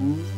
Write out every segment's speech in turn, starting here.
Ooh.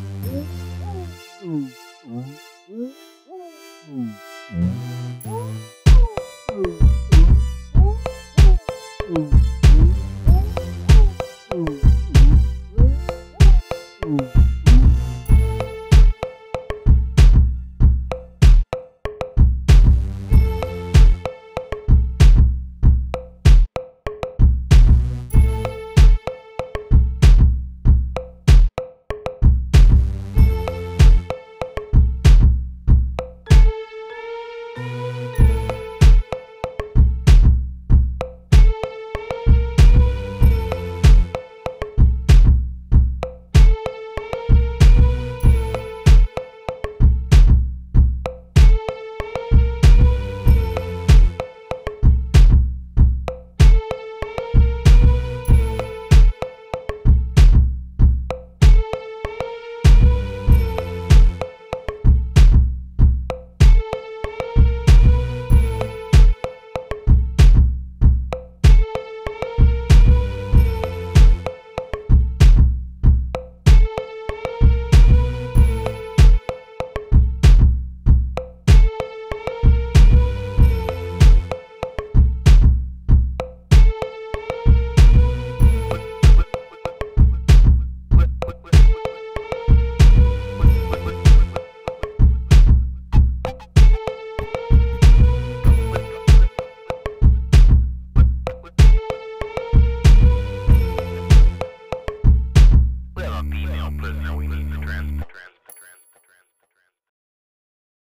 prisoner.